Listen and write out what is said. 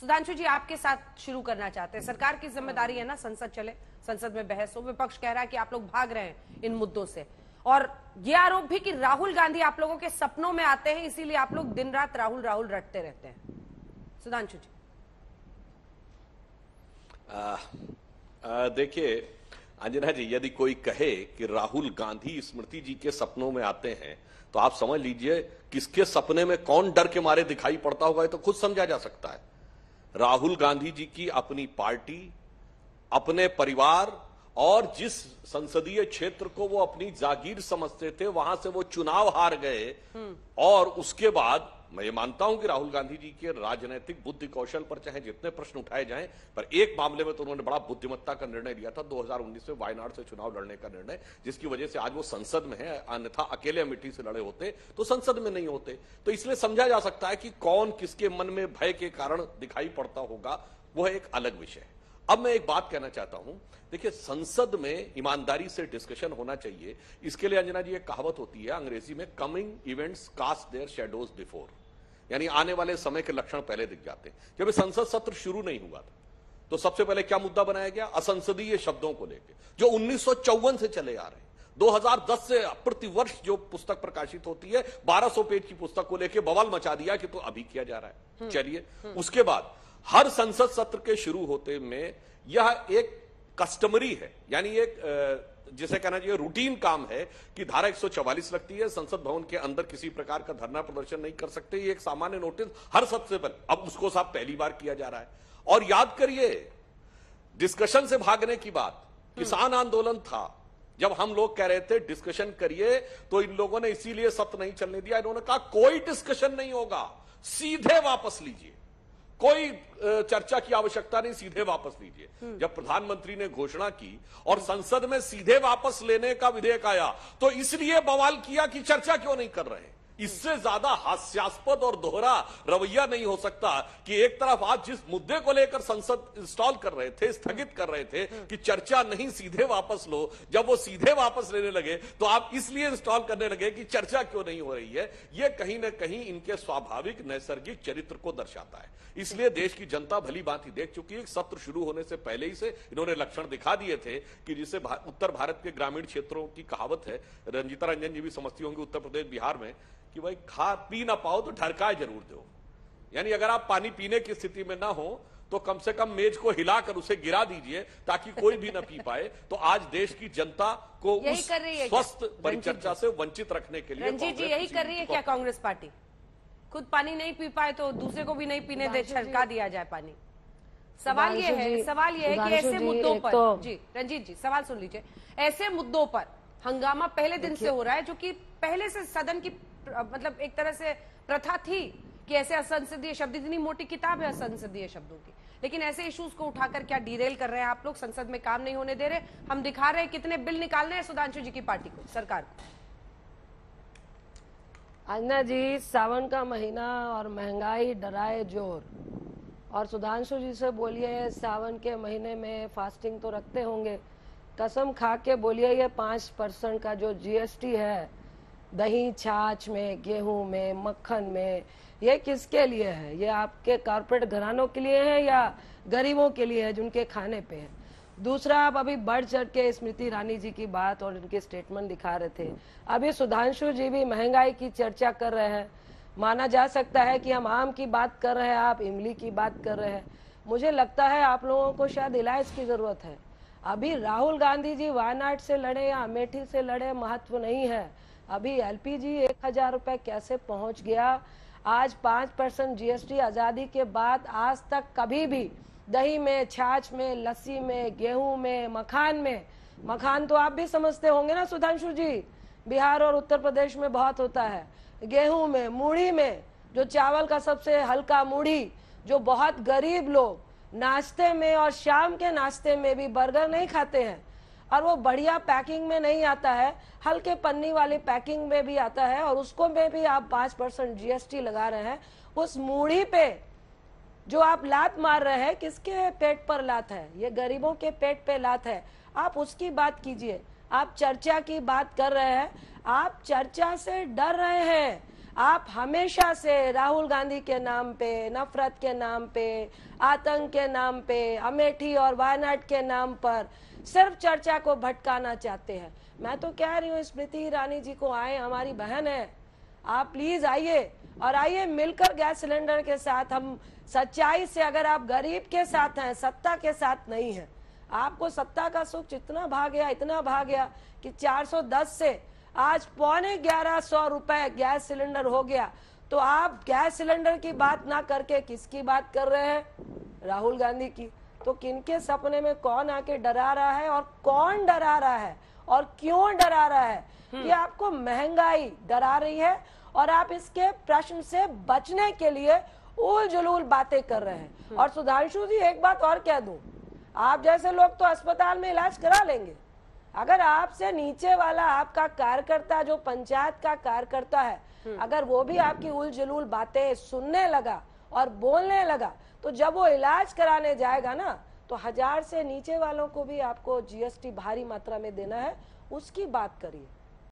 सुधांशु जी, आपके साथ शुरू करना चाहते हैं। सरकार की ज़िम्मेदारी है ना, संसद चले, संसद में बहस हो, विपक्ष कह रहा है कि आप लोग भाग रहे हैं इन मुद्दों से। और ये आरोप भी कि राहुल गांधी आप लोगों के सपनों में आते हैं, इसीलिए आप लोग दिन रात राहुल राहुल रटते रहते हैं। सुधांशु जी। देखिए, अंजना जी, यदि कोई कहे कि राहुल गांधी स्मृति जी के सपनों में आते हैं तो आप समझ लीजिए किसके सपने में कौन डर के मारे दिखाई पड़ता होगा तो खुद समझा जा सकता है। राहुल गांधी जी की अपनी पार्टी अपने परिवार और जिस संसदीय क्षेत्र को वो अपनी जागीर समझते थे, वहाँ से वो चुनाव हार गए। और उसके बाद, मैं ये मानता हूँ कि राहुल गांधी जी के राजनीतिक बुद्धि कौशल पर चाहे जितने प्रश्न उठाए जाएँ, पर एक मामले में तो उन्होंने बड़ा बुद्धिमत्ता का निर्णय लिया था 2019 में वायनाड से चुनाव लड़ने का निर्णय, जिसकी वजह से आज वो संसद में है, अन्यथा अकेले अमेठी से लड़े होते तो संसद में नहीं होते तो इसलिए समझा जा सकता है कि कौन किसके मन में भय के कारण दिखाई पड़ता होगा, वह एक अलग विषय है अब मैं एक बात कहना चाहता हूँ। देखिए संसद में ईमानदारी से डिस्कशन होना चाहिए। इसके लिए अंजना जी एक कहावत होती है अंग्रेज़ी में coming events cast their shadows before यानी आने वाले समय के लक्षण पहले दिख जाते हैं। जब संसद सत्र शुरू नहीं हुआ था तो सबसे पहले क्या मुद्दा बनाया गया? असंसदीय शब्दों को लेकर जो उन्नीस सौ चौवन से चले आ रहे हैं। 2010 से प्रतिवर्ष जो पुस्तक प्रकाशित होती है 1200 पेज की पुस्तक को लेकर बवाल मचा दिया कि तो अभी किया जा रहा है। हम्म। चलिए हम्म। उसके बाद हर संसद सत्र के शुरू होते में यह एक कस्टमरी है। यानी एक जिसे कहना चाहिए रूटीन काम है कि धारा 144 लगती है, संसद भवन के अंदर किसी प्रकार का धरना प्रदर्शन नहीं कर सकते। ये एक सामान्य नोटिस हर सबसे पहले, अब उसको साहब पहली बार किया जा रहा है। और याद करिए डिस्कशन से भागने की बात, किसान आंदोलन था। जब हम लोग कह रहे थे डिस्कशन करिए तो इन लोगों ने इसीलिए सत्र नहीं चलने दिया। इन्होंने कहा, कोई डिस्कशन नहीं होगा, सीधे वापस लीजिए। कोई चर्चा की आवश्यकता नहीं सीधे वापस लीजिए हम्म। जब प्रधानमंत्री ने घोषणा की और संसद में सीधे वापस लेने का विधेयक आया तो इसलिए बवाल किया कि चर्चा क्यों नहीं कर रहे इससे ज़्यादा हास्यास्पद और दोहरा रवैया नहीं हो सकता कि एक तरफ़ आप जिस मुद्दे को लेकर संसद इंस्टॉल कर रहे थे, स्थगित कर रहे थे, कि चर्चा नहीं सीधे वापस लो, जब वो सीधे वापस लेने लगे तो आप इसलिए इंस्टॉल करने लगे कि चर्चा क्यों नहीं हो रही है? ये कहीं ना कहीं इनके स्वाभाविक नैसर्गिक चरित्र को दर्शाता है। इसलिए देश की जनता भली बात ही देख चुकी है सत्र शुरू होने से पहले ही से इन्होंने लक्षण दिखा दिए थे कि जिसे उत्तर भारत के ग्रामीण क्षेत्रों की कहावत है, रंजिता रंजन जी भी समझती होंगी उत्तर प्रदेश, बिहार में कि भाई खा पी ना पाओ तो ढरकाए ज़रूर दो। यानी अगर आप पानी पीने की स्थिति में ना हो तो कम से कम मेज को हिलाकर उसे गिरा दीजिए ताकि कोई भी ना पी पाए। तो आज देश की जनता को उस स्वस्थ परिचर्चा से वंचित रखने के लिए रंजीत जी यही कर रही है क्या कांग्रेस पार्टी? खुद पानी नहीं पी पाए तो दूसरे को भी नहीं पीने दे छलका दिया जाए पानी। सवाल ये है सवाल ये है कि ऐसे मुद्दों पर तो जी रंजीत जी सवाल सुन लीजिए। ऐसे मुद्दों पर हंगामा पहले दिन से हो रहा है जो कि पहले से सदन की मतलब एक तरह से प्रथा थी कि ऐसे असंसदीय शब्द, इतनी मोटी किताब है असंसदीय शब्दों की। लेकिन ऐसे इश्यूज़ को उठाकर क्या डिरेल कर रहे हैं आप लोग? संसद में काम नहीं होने दे रहे। हम दिखा रहे हैं कितने बिल निकाल रहे हैं सुधांशु जी की पार्टी को, सरकार को। अन्ना जी, सावन का महीना और महँगाई डराए ज़ोर। और सुधांशु जी से बोलिए, सावन के महीने में फास्टिंग तो रखते होंगे। कसम खा के बोलिए, ये पाँच परसेंट का जो जीएसटी है दही छाछ में, गेहूँ में, मक्खन में, ये किसके लिए है? ये आपके कारपोरेट घरानों के लिए है या गरीबों के लिए है जिनके खाने पे है? दूसरा, आप अभी बढ़ चढ़ के स्मृति ईरानी जी की बात और इनके स्टेटमेंट दिखा रहे थे। अभी सुधांशु जी भी महँगाई की चर्चा कर रहे हैं। माना जा सकता है कि हम आम की बात कर रहे हैं, आप इमली की बात कर रहे हैं। मुझे लगता है आप लोगों को शायद इलाज की ज़रूरत है। अभी राहुल गांधी जी वायनाड से लड़े या अमेठी से लड़े, महत्व नहीं है। अभी एलपीजी एक हज़ार रुपए कैसे पहुँच गया? आज पाँच परसेंट जीएसटी आज़ादी के बाद आज तक कभी भी दही में, छाछ में, लस्सी में, गेहूँ में, मखान में, मखान तो आप भी समझते होंगे ना सुधांशु जी, बिहार और उत्तर प्रदेश में बहुत होता है। गेहूँ में, मूढ़ी में, जो चावल का सबसे हल्का मूढ़ी, जो बहुत गरीब लोग नाश्ते में और शाम के नाश्ते में भी बर्गर नहीं खाते हैं और वो बढ़िया पैकिंग में नहीं आता है, हल्के पन्नी वाली पैकिंग में भी आता है और उसको में भी आप पाँच परसेंट जीएसटी लगा रहे हैं। उस मूढ़ी पे जो आप लात मार रहे हैं, किसके पेट पर लात है? ये गरीबों के पेट पे लात है। आप उसकी बात कीजिए। आप चर्चा की बात कर रहे हैं। आप चर्चा से डर रहे हैं। आप हमेशा से राहुल गांधी के नाम पे, नफरत के नाम पे, आतंक के नाम पे, अमेठी और वायनाड के नाम पर सिर्फ़ चर्चा को भटकाना चाहते हैं। मैं तो कह रही हूँ स्मृति ईरानी जी को आए, हमारी बहन है। आप प्लीज़ आइए और आइए मिलकर गैस सिलेंडर के साथ। हम सच्चाई से अगर आप गरीब के साथ हैं, सत्ता के साथ नहीं है, आपको सत्ता का सुख इतना भाग गया इतना भाग गया कि 410 से आज पौने ग्यारह सौ रुपए गैस सिलेंडर हो गया। तो आप गैस सिलेंडर की बात ना करके किसकी बात कर रहे हैं? राहुल गांधी की। तो किनके सपने में कौन आके डरा रहा है और कौन डरा रहा है? और क्यों डरा रहा है? ये आपको महँगाई डरा रही है और आप इसके प्रश्न से बचने के लिए उल जुलूल बातें कर रहे हैं। और सुधांशु जी एक बात और कह दू। आप जैसे लोग तो अस्पताल में इलाज करा लेंगे। अगर आपसे नीचे वाला आपका कार्यकर्ता जो पंचायत का कार्यकर्ता है अगर वो भी आपकी उल जुलूल बातें सुनने लगा और बोलने लगा तो जब वो इलाज कराने जाएगा ना तो हज़ार से नीचे वालों को भी आपको जीएसटी भारी मात्रा में देना है। उसकी बात करिए।